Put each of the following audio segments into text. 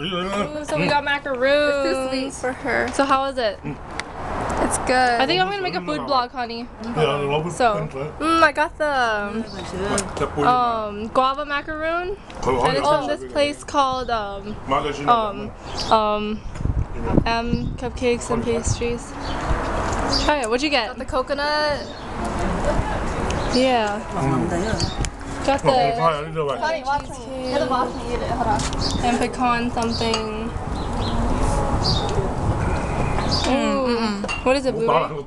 So we got macaroons. It's too sweet for her. So how is it? It's good. I think I'm gonna make a food blog, honey. So, mm, I got the um, um guava macaroon, and it's from this place called um, um, um, M Cupcakes and Pastries. Try it. What'd you get? Got the coconut. Yeah. Mm got the oh, honey watching. You're and pecan something. Mm, mm, mm. What is it, blueberry?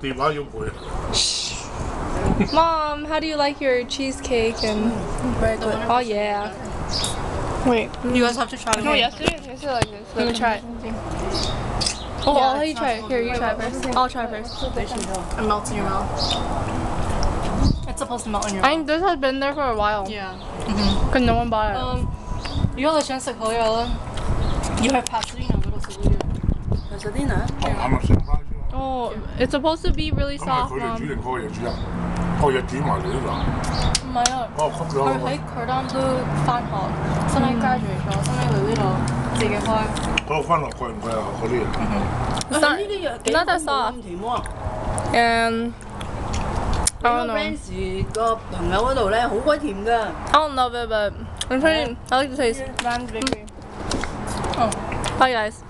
Mom, how do you like your cheesecake and bread? Oh yeah. Wait, you guys have to try it. No, yesterday, it tasted like this. Let me try it. Oh, yeah, I'll let you try it. Here, you try first. I'll try first. It melts in your mouth. It's supposed to melt in your mouth. This has been there for a while. Yeah. Mm -hmm. Cause no one bought it. Um, you have a chance to call your other. You have Pasadena, little Saluda. Pasadena? Oh, yeah. I'm a Oh, it's supposed to be really soft. Um, 佢喺佢當都翻學，新嚟 uh, mm. graduate 咗，新嚟嚟呢度自己開。嗰個翻學貴唔貴啊？嗰啲嘢。Not mm-hmm. that soft. And I don't know. Ranch 個朋友嗰度咧好鬼甜㗎。 I don't love it, but I'm pretty. I like the taste. Rand's Bakery. Bye, guys.